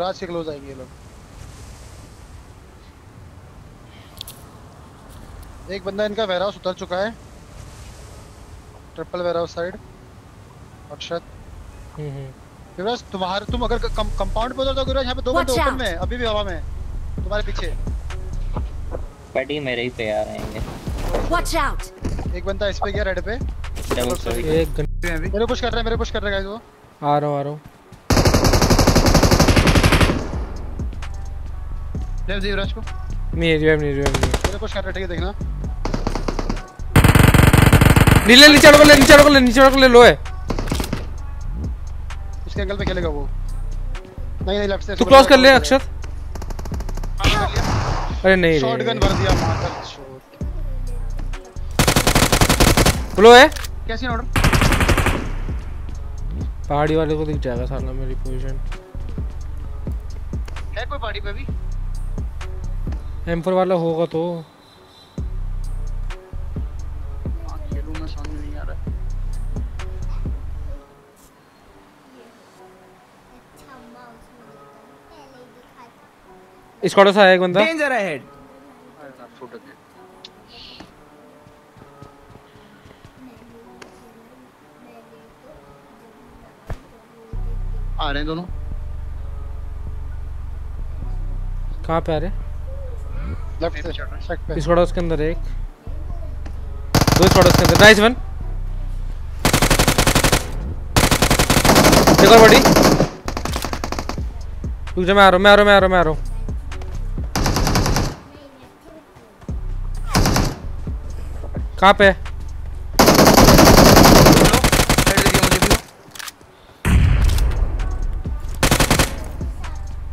युवराज के क्लोज आएँगे ये लोग। एक बंदा इनका वेयरहाउस उतर चुका है। Triple warehouse side Akshat. हम्म, हम्म। युवराज तुम्हारे तुम अगर कंपाउंड पे उतर तो युवराज यहाँ पे दो बंदे ओपन में अभी भी हवा में तुम्हारे पीछे। पड़ी मेरे ही पे आ रहेंगे Watch out! एक बंदा इस पे गया रेड पे। डबल सॉरी एक गन मेरे पुश कर रहे हैं मेरे पुश कर रहे हैं गाइस वो। आ रहा हूँ आ रहा हूँ। लेफ़्ट युवराज को। नहीं रिवाइव नहीं रिवाइव नहीं मेरे पुश कर रहे देखना। नीचे नीचे को ले नीचे को ले नीचे को ले लो है उसके एंगल पे खेलेगा वो। नहीं नहीं लेफ़्ट से तू क्रॉस कर ले अक्षत अरे नहीं शॉटगन भर दिया मार शॉट लो है कैसी ऑर्डर पहाड़ी वाले को दिख जाएगा साला मेरी पोजीशन है कोई पार्टी पे भी एम्पर वाला होगा तो। हाँ, स्क्वाड से आया एक बंदा? डेंजर अहेड आ रहे हैं दोनों। कहाँ पे आ रहे लेफ़्ट से सेट पे स्क्वाड के अंदर एक। दो स्क्वाड के अंदर। नाइस वन एक और बड़ी। रुक जा मैं आ रहा हूँ मैं आ रहा हूँ मैं आ रहा हूँ मैं आ रहा हूँ। कहाँ पे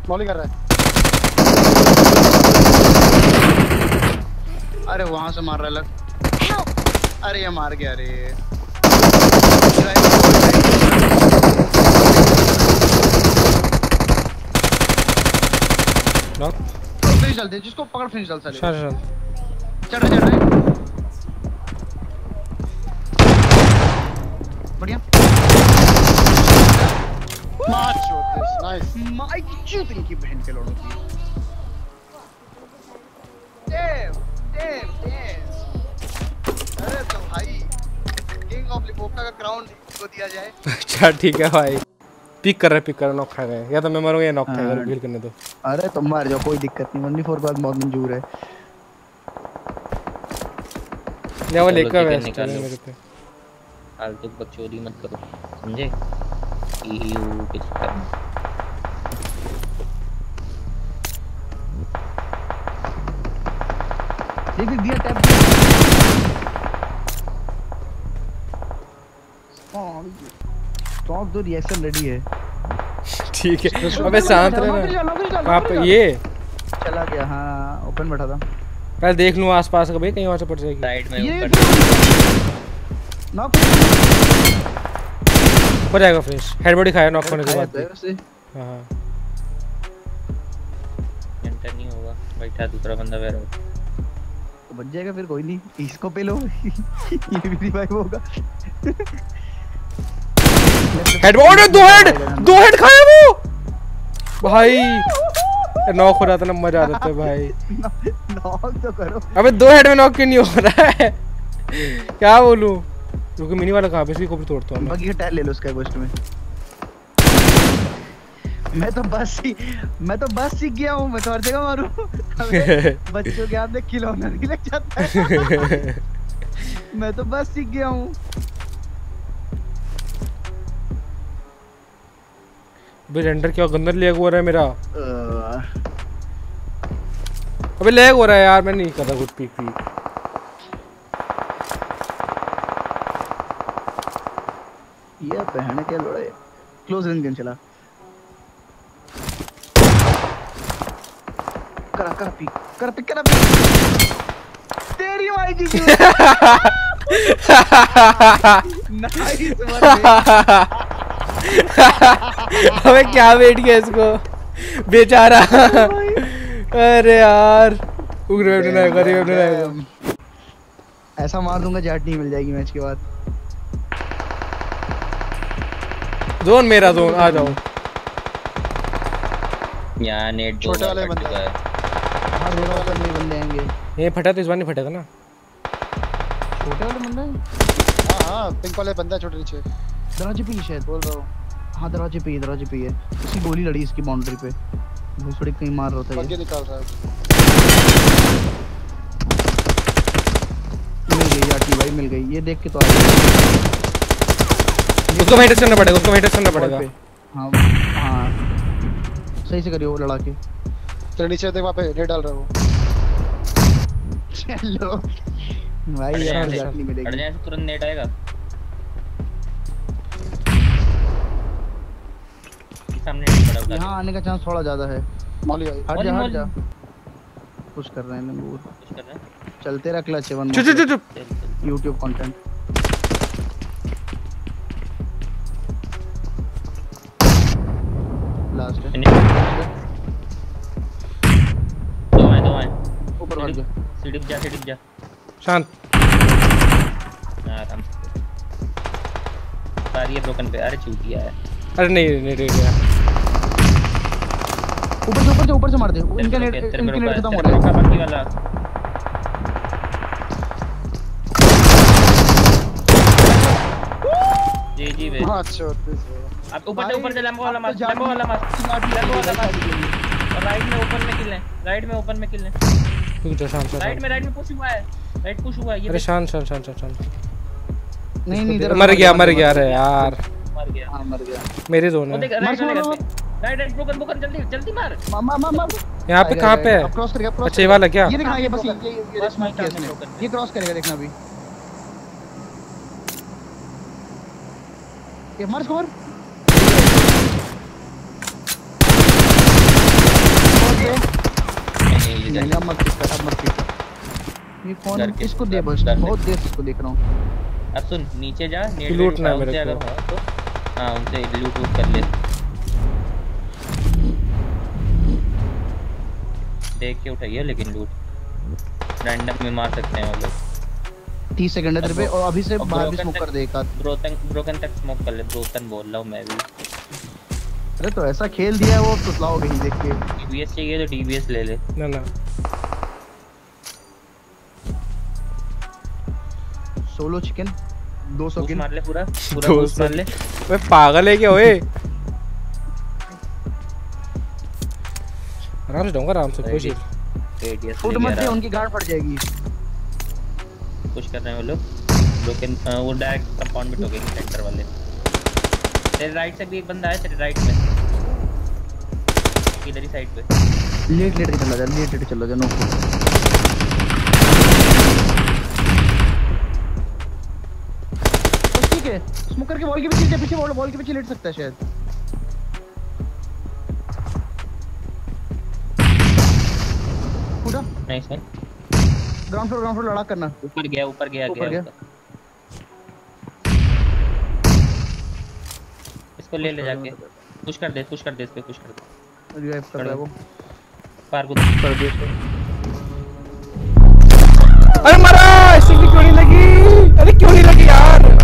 मॉली कर रहा है। अरे वहाँ से मार रहा है लग। अरे ये मार गया अरे फिनिश चलते हैं, जिसको पकड़ फिनिश चल साले। चल चल रहे रहे। बढ़िया। नाइस माइक इनकी बहन के लोड़ों की। अरे तो भाई किंग ऑफ़ लिपोका का क्राउन को दिया जाए। अच्छा ठीक है भाई। पिक कर रहा पिक कर रहा नॉक खा गए या तो मैं मरूँगा या नॉक खाएगा हील करने दो। अरे तुम मार जाओ कोई दिक्कत नहीं वनली फोर बाद बहुत मंजूर है। या वो लेकर वेस्ट निकाल लो। मेरे पे। फालतू बकचोदी मत करो समझे? यू कुछ करना। देख देख दिया टैप स्टॉक दो रिएक्शन रेडी है। ठीक है अबे शांत रहना। कहाँ पे ये। चला गया हाँ ओपन बैठा था। पहले देख लूँ आसपास का भाई कहीं वहाँ से पड़ जाएगी। साइड में ऊपर। नॉक हो जाएगा फिनिश हेड बॉडी खाया नॉक होने के बाद तो है उसे। हाँ एंटर नहीं होगा बैठा दूसरा बंदा तो बच जाएगा फिर कोई नहीं। इसको पे लो। ये भी रिवाइव होगा। हेड बॉडी दो हेड दो हेड खाया वो! भाई नॉक हो रहा था ना मज़ा आ जाता है भाई। नॉक तो करो। अबे दो हेड में नॉक क्यों नहीं हो रहा है? क्या बोलूँ? क्योंकि मिनी वाला कहाँ पे इसकी कॉपी तोड़ता हूँ मैं। बगी टायर ले लो उसका गोस्ट में। मैं तो बस ही मैं तो बस सीख गया हूँ मैं तो हर जगह मारूं। बच्चों के हाथ में खिलौना नहीं लग जाता है। मैं तो बस सीख गया हूँ। अबे रेंडर क्या गंदर लैग हो रहा है मेरा? अबे लैग हो रहा है यार मैं नहीं कर रहा कुछ पीक पीक ये बहन के लोड़े? क्लोज रेंज गन चला। करा करा पिक करा पिक करा पिक तेरी माई की नाइस अबे क्या वेट किया इसको? बेचारा। अरे यार। उग्र वेट नहीं कर वेट नहीं ऐसा मार दूँगा जैट नहीं मिल जाएगी मैच के बाद। जोन मेरा जोन आ जाओ। यहाँ नेट छोटे वाले है हाँ। मेरा वाला नहीं बंदे आएँगे। ये फटा तो इस बार नहीं फटेगा ना? छोटे वाले बंदे हैं? हाँ हाँ पिंक वाले बंदा छोटे नीचे। दरवाजे पे ही शायद। बोल रहा हूँ। हाँ दरवाजे पे ही दरवाजे पे है उसकी गोली लड़ी इसकी बाउंड्री पे। भूसड़ी कहीं मार रहा था ये। निकाल रहा है। मिल गई याटी भाई मिल गई। ये देख के तो आ गई उसको वहीं टच करना पड़ेगा उसको वहीं टच करना पड़ेगा। हाँ हाँ। सही से करियो वो लड़ा के तेरे नीचे देख वहाँ पे नेट डाल रहा है। चलो। भाई यार जाट नहीं हट मिलेगी जाए से तुरंत नेट आएगा। सामने नेट पड़ा यहाँ हुआ आने का चांस थोड़ा ज़्यादा है। मौली आई हट जा हट जा। कुछ कर रहे हैं लंगूर कुछ कर रहे हैं। चलते रह क्लच है वन चुप चुप चुप। यूट्यूब कंटेंट भाग जा सिडिप जा सिडिप जा शांत हाँ, आराम सारी है ब्रोकन पे अरे है अरे नहीं नहीं नहीं नहीं ऊपर से ऊपर से ऊपर से मार दे इनका नेट इनके नेट खत्म हो रहा है बाकी वाला जी जी हाँ अच्छा अब ऊपर से ऊपर से लंबा वाला तो मार लंबा वाला मार लंबा वाला मार राइट में ओपन में किल है राइट में ओपन में किल है रुक जा शांत शांत राइट में राइट में पुश हुआ है। राइट पुश हुआ है ये अरे शांत शांत शांत शांत नहीं नहीं इधर मर गया मर गया अरे यार। मर गया। हाँ मर गया। मेरी जोन है। देख मार, मार, पे राइट राइट ब्रोकन ब्रोकन जल्दी जल्दी मार। मामा मामा यहाँ पे कहाँ पे है? क्रॉस कर गया क्रॉस अच्छा ये वाला क्या? ये देखना ये बस ये ये- बस इसने broken। ये क्रॉस करेगा देखना अभी। ये मार स्कोर नहीं नहीं ये नहीं जा- अब मत पिक कर अब मत पिक ये फ़ोन डर दे बस बहुत देर से इसको देख रहा हूँ। अब सुन नीचे जा नेट लूटना है मेरे उनसे अगर हो तो। हाँ उनसे लूट वूट कर ले। देख के उठाइए लेकिन लूट। रैंडम में मार सकते हैं वो लोग। तीस सेकंड है तेरे पे और अभी से बाहर भी स्मोक कर दे एक ब्रोकन ब्रोकन तक स्मोक कर ले। ब्रोकन बोल रहा हूँ मैं भी। अरे तो ऐसा खेल दिया है वो तुतलाओगे ही देख के। टीवीएस चाहिए तो टीवीएस ले ले। ना ना। Solo chicken 200 boost kill. मार ले पूरा पूरा बूस्ट मार ले। वे पागल है क्या ओए? आराम से जाऊँगा आराम से कोई चीज़ फुट मत दे उनकी गांड फट जाएगी। पुश कर रहे हैं वो लोग। ब्रोकन वो डायरेक्ट कंपाउंड में ठोकेंगे सेंटर वाले। तेरे राइट से भी एक बंदा है तेरे राइट में। इधर ही साइड पे। लेट लेट के चला जा लेट लेट के चला जा नो है स्मोक करके वॉल के पीछे पीछे वॉल वॉल के पीछे लेट सकता है शायद। पूरा नाइस है ग्राउंड फ्लोर ग्राउंड फ्लोर लड़ा करना। ऊपर गया ऊपर गया ऊपर गया गया। इसको ले ले जाके। पुश कर दे पुश कर दे इस पे पुश कर दे। रिवाइव कर रहा है वो पार को कर दिया इसको। अरे मरा! ऐसे भी क्यों नहीं लगी? अरे क्यों नहीं लगी यार?